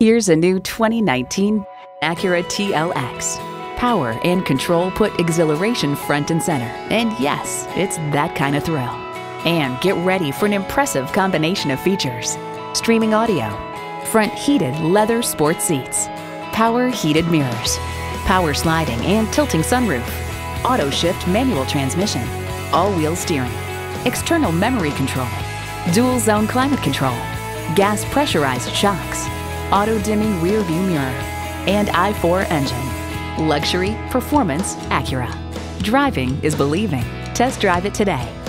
Here's a new 2019 Acura TLX. Power and control put exhilaration front and center. And yes, it's that kind of thrill. And get ready for an impressive combination of features. Streaming audio, front heated leather sports seats, power heated mirrors, power sliding and tilting sunroof, auto shift manual transmission, all-wheel steering, external memory control, dual zone climate control, gas pressurized shocks, auto dimming rear view mirror, and i4 engine. Luxury, performance, Acura. Driving is believing. Test drive it today.